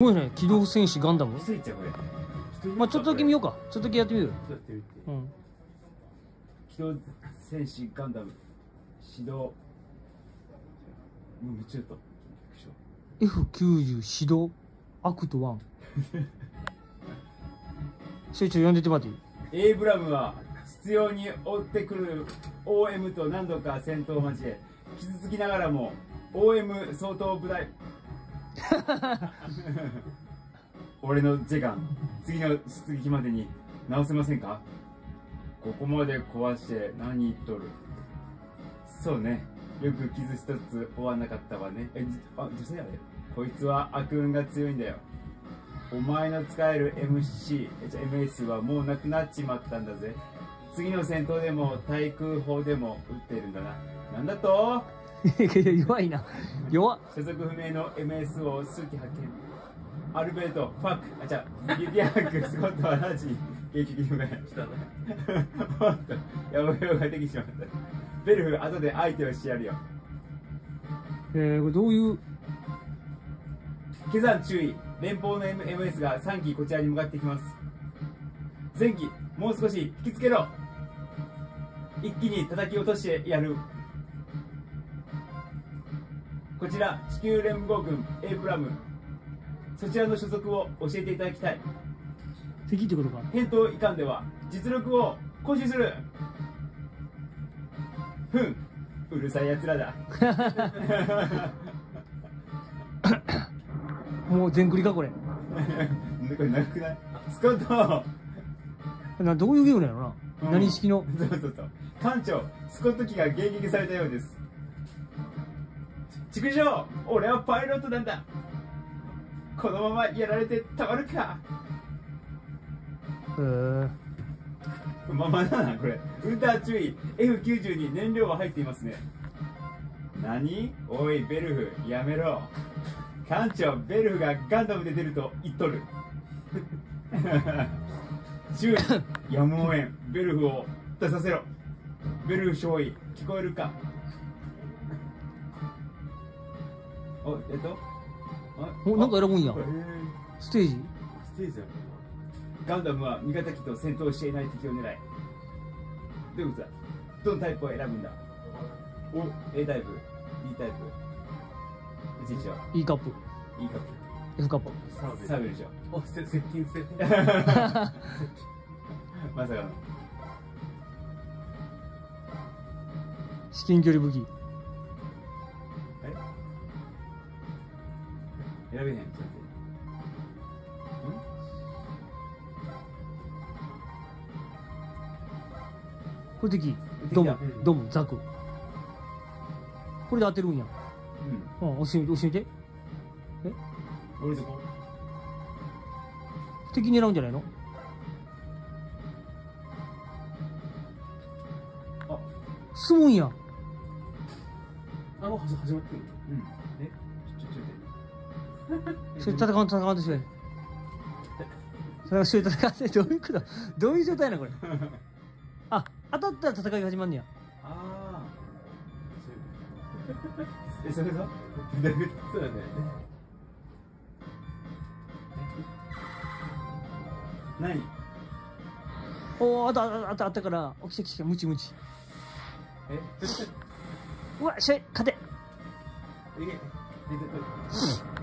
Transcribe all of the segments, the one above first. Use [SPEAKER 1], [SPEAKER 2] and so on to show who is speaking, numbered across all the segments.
[SPEAKER 1] ごいね。機動戦士ガンダム？まあちょっとだけ見ようか。ちょっとだけやってみる。うん。
[SPEAKER 2] 機動戦士ガンダム始動。もうめっちゃやった
[SPEAKER 1] F90 指導アクト1それちょっと読んでてもらっていい？
[SPEAKER 2] エイブラムは執拗に追ってくる OM と何度か戦闘を交え傷つきながらも OM 相当部隊俺のジェガン次の出撃までに直せませんか？ここまで壊して何言っとる？そうね。よく傷一つ負わなかったわね。えじあ女性あれこいつは悪運が強いんだよ。お前の使える MC MS はもうなくなっちまったんだぜ。次の戦闘でも対空砲でも撃っているんだな。なんだと？
[SPEAKER 1] 弱いな。弱っ。
[SPEAKER 2] 所属不明の MS を数機発見。アルベルトファック。あじゃあリディアックスコットはラジ撃撃のがしたなおっとやぼよができてしまった。ベルフ後で相手をしてやるよ。
[SPEAKER 1] えー、これどういう？
[SPEAKER 2] 下山注意。連邦の MS が3機こちらに向かってきます。前機もう少し引きつけろ。一気に叩き落としてやるこちら地球連合軍エイブラム。そちらの所属を教えていただきたい。
[SPEAKER 1] 敵ってことか？
[SPEAKER 2] 返答いかんでは実力を行使する。ふんうるさいやつらだ。
[SPEAKER 1] もう全クリかこれ。
[SPEAKER 2] これ長くない？スコット。
[SPEAKER 1] などういうゲームなのな、
[SPEAKER 2] うん。
[SPEAKER 1] 何式の？
[SPEAKER 2] そうそうそう。艦長スコット機が迎撃されたようです畜生俺はパイロットなんだ。このままやられてたまるか。
[SPEAKER 1] えー、
[SPEAKER 2] ままだなこれ。ウンター注意 F90 に燃料は入っていますね。何？おいベルフやめろ。艦長ベルフがガンダムで出ると言っとる。注意やむをえん。ベルフを出させろ。ベルフ少尉聞こえるか？えっと？
[SPEAKER 1] おなんか選ぶんや。ステージ？
[SPEAKER 2] ステージだガンダムは味方機と戦闘していない敵を狙い。どういうことだ？どのタイプを選ぶんだ？お。A タイプ？D タイプ？うち一緒
[SPEAKER 1] E カップ。
[SPEAKER 2] E カッ
[SPEAKER 1] F カップ。
[SPEAKER 2] プサーベルでしょ？
[SPEAKER 3] おせ接近せ
[SPEAKER 2] まさかの。
[SPEAKER 1] 至近距離武器
[SPEAKER 2] 選べへんちょっと待って
[SPEAKER 1] これ敵
[SPEAKER 2] 敵
[SPEAKER 1] ドムドムザク。これで当てるんや。
[SPEAKER 2] んうん。
[SPEAKER 1] うん教えて教えて。
[SPEAKER 2] 俺どこ。
[SPEAKER 1] 敵狙うんじゃないの？
[SPEAKER 2] あ。
[SPEAKER 1] 進むんや
[SPEAKER 3] あもう始始まってる。
[SPEAKER 2] うん。え？
[SPEAKER 1] それ戦わん戦わんとして。それはそれ戦ってどういうこと？どういう状態なのこれ？あ当たったら戦いが始まんねや。
[SPEAKER 2] ああえそれが
[SPEAKER 3] そうだね。
[SPEAKER 2] 何？
[SPEAKER 1] おおあったあったあったあったから起きてきてムチムチ。
[SPEAKER 2] え？
[SPEAKER 1] うわしゃい勝て。
[SPEAKER 2] えええ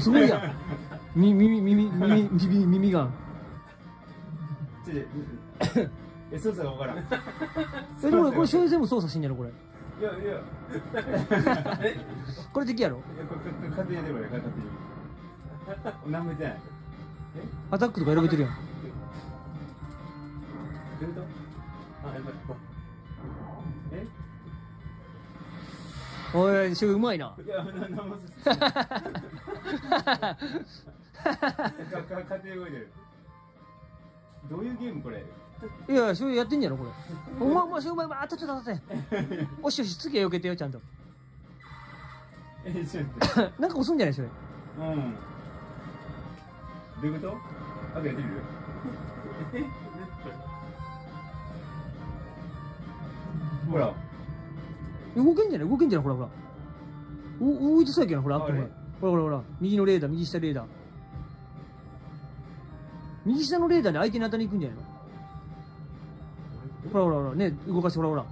[SPEAKER 1] すごいやん。み耳耳耳耳耳が。
[SPEAKER 2] え操作がわからん。い
[SPEAKER 1] えでもこれこれ所有全部操作してんやろこれ。
[SPEAKER 2] やいやいや
[SPEAKER 1] これ敵やろ
[SPEAKER 2] これこれ勝手にやってるわよ勝手に何も言ってない
[SPEAKER 1] アタックとか選べてるやん
[SPEAKER 2] どういうこと
[SPEAKER 3] あやばい
[SPEAKER 2] え
[SPEAKER 1] おいしょううまいない
[SPEAKER 2] やな何もどういうゲームこれ
[SPEAKER 1] いやしょうやってんやろこれ。お前お前しょううまいうまいあたちょっとって。おしよし次は避けてよちゃんと。
[SPEAKER 2] えちょっと
[SPEAKER 1] なんか押すんじゃないそれ。
[SPEAKER 2] うん。どういうこと？あとやってみる？ほら。
[SPEAKER 1] 動けんじゃない？動けんじゃない？ほらほら。お動いてそうやけどほらあっほらほらほらほら右のレーダー右下レーダー。右下のレーダーで相手に当たりに行くんじゃないの？ほらほらほらね動かしてほらほら。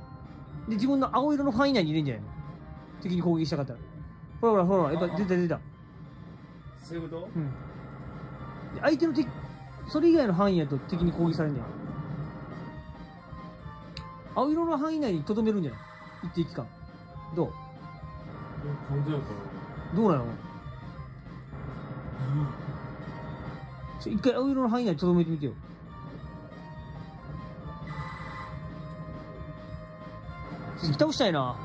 [SPEAKER 1] で自分の青色の範囲内に入れんじゃないの？敵に攻撃したかったら。ほらほらほらやっぱ出た出た
[SPEAKER 2] そういうこと？
[SPEAKER 1] うん。で相手の敵それ以外の範囲やと敵に攻撃されんじゃない青色の範囲内にとどめるんじゃない？一定期間。どう？どうなの？ちょ一回青色の範囲内にとどめてみてよ。引き倒したいな。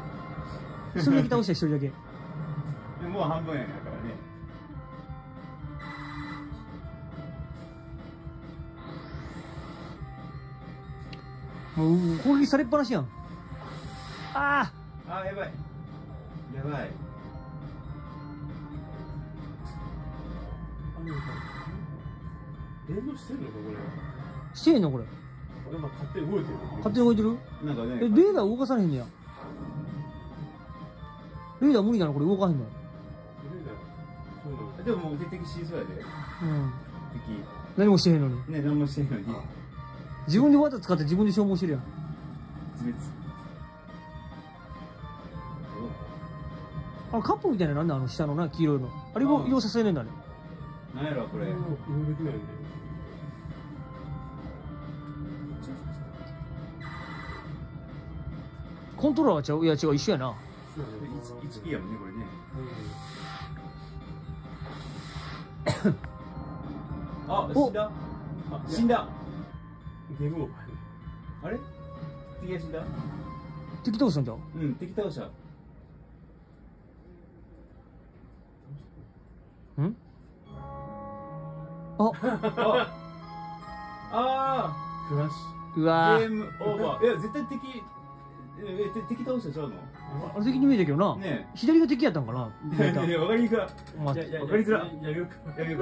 [SPEAKER 1] 一人だけ倒したい一人だけ。
[SPEAKER 2] でももう半分やからね。
[SPEAKER 1] もう攻撃されっぱなしやん。ああ
[SPEAKER 2] あーやばい。やばい
[SPEAKER 3] 連動してんのかこれ。
[SPEAKER 1] してんのこれ。
[SPEAKER 3] これまあ勝手に動いてる。
[SPEAKER 1] 勝手に動いてる
[SPEAKER 2] なんかね
[SPEAKER 1] えレーダー動かされへんねや。レーダー無理なのこれ動かへんの。
[SPEAKER 3] そういうの。
[SPEAKER 2] でももう出てきしそうやで。
[SPEAKER 1] うん。
[SPEAKER 2] 敵。
[SPEAKER 1] 何もしてへんのに。
[SPEAKER 2] ね何もしてんのに。
[SPEAKER 1] 自分でわざと使って自分で消耗してるやん。
[SPEAKER 2] 自滅。
[SPEAKER 1] あのカップみたいなのなんだあの下のな黄色いの。あれを
[SPEAKER 2] うん
[SPEAKER 1] 移動させねえんだね
[SPEAKER 2] なんやろこれ。
[SPEAKER 3] 移動できないんで
[SPEAKER 1] コントローラーはちゃう？いや違う一緒やな。
[SPEAKER 3] そうだね
[SPEAKER 2] 1, 1P やもんねこれね。あ
[SPEAKER 1] お。
[SPEAKER 2] 死んだ。
[SPEAKER 3] あ
[SPEAKER 2] 死んだ。
[SPEAKER 3] ゲームオーバー
[SPEAKER 2] あれ？敵が死んだ？
[SPEAKER 1] 敵倒したんじゃう？
[SPEAKER 2] うん敵倒した。
[SPEAKER 1] ん？あ。
[SPEAKER 2] ああ
[SPEAKER 3] クラッシ
[SPEAKER 1] うわ。
[SPEAKER 2] ゲームオーバー。いや絶対敵え敵倒したちゃうの？
[SPEAKER 1] あれ敵に見えたけどな、
[SPEAKER 2] ね
[SPEAKER 1] 左が敵やったんかな。
[SPEAKER 2] えいやいや分かりにくい。やいや分かりづら
[SPEAKER 3] ュやるよ
[SPEAKER 2] やるよ